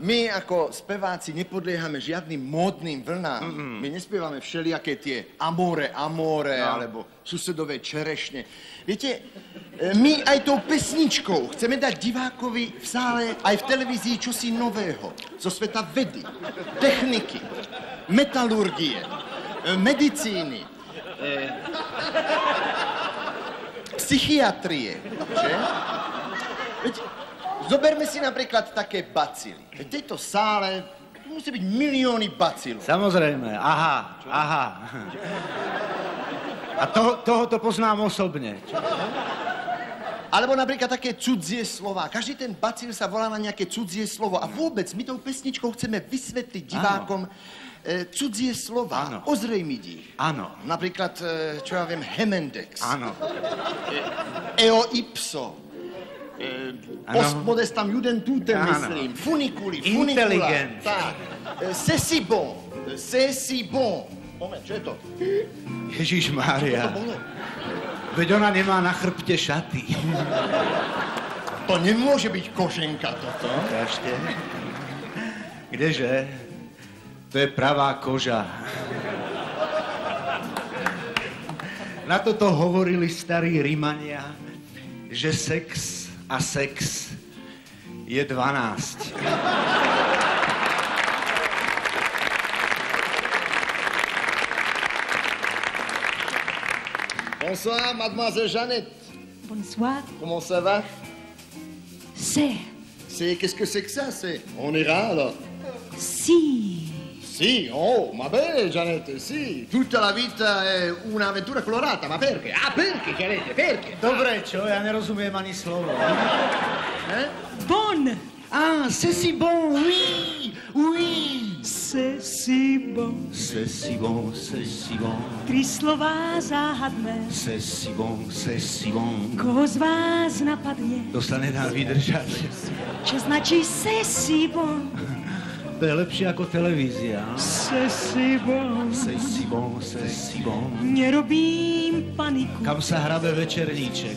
My ako speváci nepodliehame žiadnym módnym vlnám. Mm-mm. My nespievame všelijaké tie amore, amore, no. alebo susedové čerešne. Viete, e, my aj tou pesničkou chceme dať divákovi v sále aj v televízii čosi nového. Zo sveta vedy, techniky, metalurgie, e, medicíny, e, psychiatrie. Že? Veď, Zoberme si napríklad také bacily. V tejto sále musí byť milióny bacilov. Samozrejme, aha, aha. A to, toho to poznám osobne. Alebo napríklad také cudzie slova. Každý ten bacil sa volá na nejaké cudzie slovo. A vôbec my tou pesničkou chceme vysvetliť divákom e, cudzie slova. Áno. Ozrejmiť ich. Áno. Napríklad, e, čo ja viem, Hemendex. Áno. E, eo ipso. Eh, post modestam judentutem, myslím. Funiculi, funicula. Inteligent. Tak. C'est si bon. C'est si bon. Moment, čo je to? Ježíš Mária. Veď ona nemá na chrbte šaty. To nemôže byť koženka toto. Ešte. Kdeže? To je pravá koža. Na toto hovorili starí Rimania, že sex a sex je 12. Bonsoir, mademoiselle Jeannette. Bonsoir. Comment ça va? C'est. C'est qu'est-ce que c'est que ça C'est? On ira alors. Si. Sì, oh, ma bene Gianette, sì. Tutta la vita è un'avventura colorata, ma perché? Ah, perché Gianette, perché? Dobre, čo? Ja nerozumiem ani slovo. Eh? Bon. Ah, c'est si bon, oui, oui. C'est si bon. C'est si bon, c'est si bon. Tri slova záhadné. C'est si bon, c'est si bon. Koho z vás napadne? To sa nedá vydržať. Čo značí c'est si bon? To je lepšie ako televízia. Se si bon. Se si bon, se si bon. Nerobím paniku. Kam sa hrabe večerníček?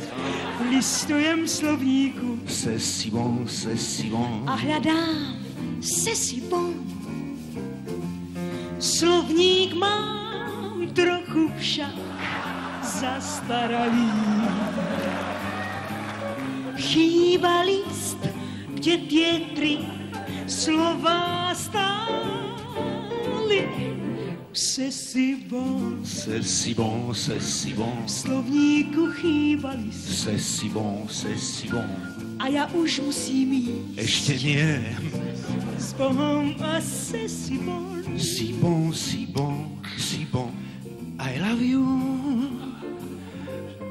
Listujem slovníku. Se si bon, se si bon. A hľadám se si bon. Slovník mám trochu však zastaralý. Chýba list, kde tie tri slova stály. C'est si bon. C'est si bon, c'est si bon. V slovníku chýbali. C'est si bon, c'est si bon. A ja už musím nie. S Bohom a c'est si bon. Si bon, si bon, si bon. I love you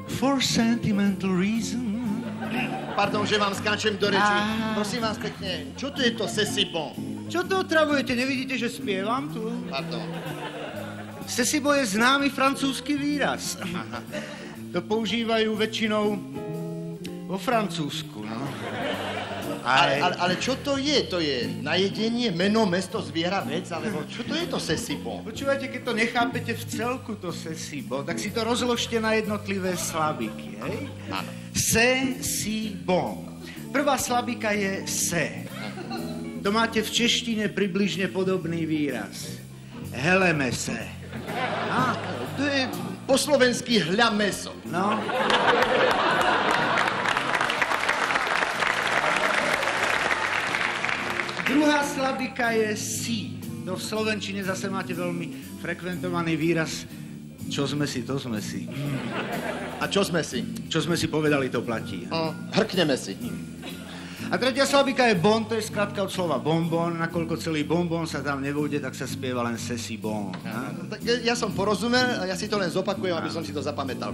for sentimental reasons. Pardon, že vám skáčem do reči. Prosím vás pekne, čo to je to sesibon? Čo to otravujete? Nevidíte, že spievam tu? Pardon. Sesibo je známy francúzsky výraz. To používajú väčšinou vo Francúzsku, no. Ale, ale, ale čo to je? To je najedenie, meno, mesto, zviera, vec? Alebo čo to je to sesibo? Počúvajte, keď to nechápete v celku, to sesibo, tak si to rozložte na jednotlivé slabiky, hej? Áno. Se, si, bon. Prvá slabika je se. To máte v češtine približne podobný výraz. Heleme se. Á, to je po slovensky hľa meso. No. Druhá slabika je si. To v Slovenčine zase máte veľmi frekventovaný výraz čo sme si, to sme si. A čo sme si? Čo sme si povedali, to platí. O, hrkneme si. A tretia slabika je bon, to je skratka od slova bonbon. Nakoľko celý bonbon sa tam nevôjde, tak sa spieva len sesi bon. Ja, ja som porozumel, ja si to len zopakujem, aby som si to zapamätal.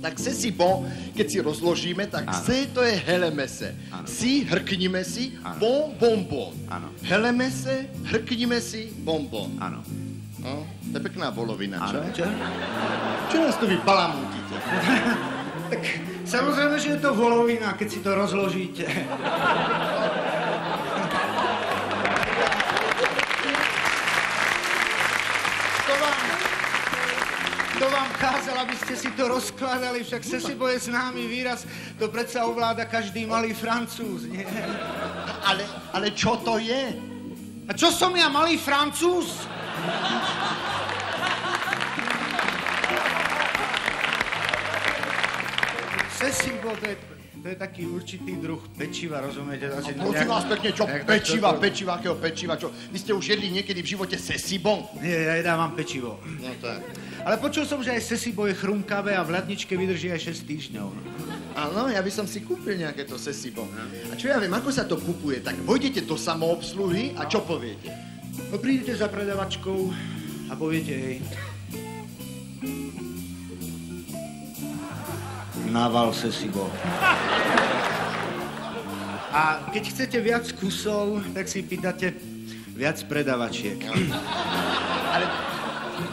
Tak se si bon, keď si rozložíme, tak ano. se to je heleme se. Ano. Si, hrknime si, ano. bon, bonbon. Ano. Heleme se, hrknime si, bonbon. Áno. No, to je pekná volovina, čo? Áno, čo? Čo nás tu vy balamútite? tak samozrejme, že je to volovina, keď si to rozložíte. to vám, to vám kázal, aby ste si to rozkladali, však se si boje známy výraz, to predsa ovláda každý malý francúz, nie? Ale Ale čo to je? A čo som ja, malý francúz? Sesibo, to je, to je taký určitý druh pečiva, rozumiete? Asi Prosím vás pekne, čo nejak- pečiva, to- pečiva, akého pečiva, čo? Vy ste už jedli niekedy v živote sesibon? Nie, ja jedávam pečivo. No tak. Ale počul som, že aj sesibo je chrumkavé a v ľadničke vydrží aj 6 týždňov. Áno, ja by som si kúpil nejaké to sesibon. A čo ja viem, ako sa to kupuje? Tak vojdete do samoobsluhy a čo poviete? No prídete za predavačkou a poviete jej. Naval sesibo. A keď chcete viac kusov, tak si pýtate viac predavačiek. Ale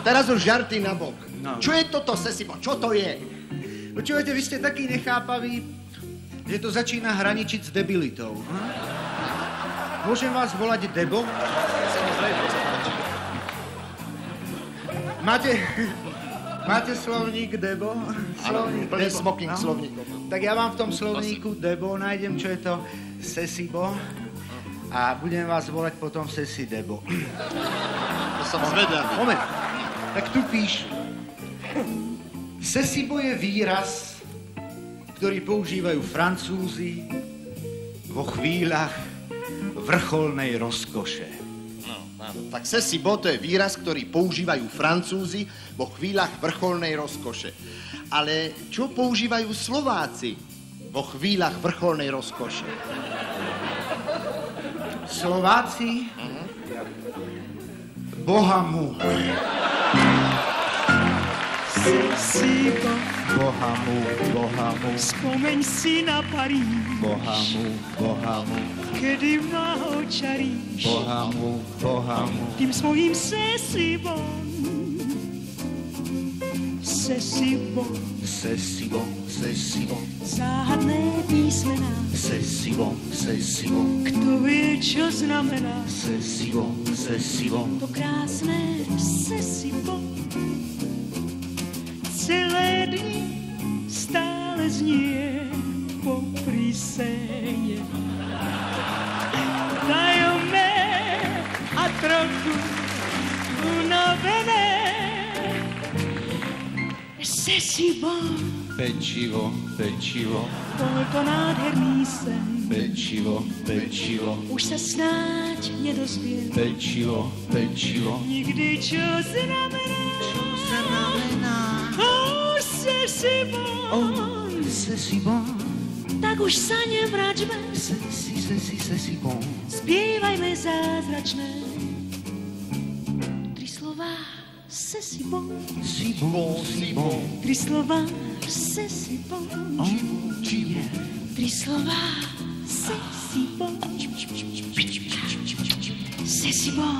teraz už žarty na bok. No. Čo je toto sesibon? Čo to je? Počúvajte, vy ste takí nechápaví, že to začína hraničiť s debilitou. hm? Môžem vás volať Debo? Máte, máte slovník Debo? Slovník Debo, smoking no? slovníkom. Tak ja vám v tom slovníku Debo nájdem, čo je to Sesibo a budem vás volať potom Sesi Debo. To som zvedavý. Moment. Tak tu píš. Sesibo je výraz, ktorý používajú Francúzi vo chvíľach vrcholnej rozkoše. Tak sesibo to je výraz, ktorý používajú Francúzi vo chvíľach vrcholnej rozkoše. Ale čo používajú Slováci vo chvíľach vrcholnej rozkoše? Slováci Boha mu. Sesibo, Boha mu, Boha mu, spomeň si na Paríž, Boha mu, Boha mu, kedy ma očaríš? Boha mu, Boha mu. tým svojím sesibom. Sesibom, Sesibo, sesibo, záhadné písmená, sesibo, sesibo, kto vie, čo znamená? Sesibo, sesibo. to krásné sesibo. Celé dni stále znie popri séne. Tajomné a trochu unavené. Sesibo, Pečivo, pečivo, to nádherný sen. pečivo, pečivo, Už sa snáď nedozviem pečivo, pečivo. nikdy, čo znamená. Čo znamená? Oh, sesibo. Sesibo, Tak už sa nevračme, sesi, sesi, sesibo. spievajme zázračné. Tri slova, sesibo, Sibo, sibo, tri slova, sesibo, čivo. tri slova, sesibo, sesibo.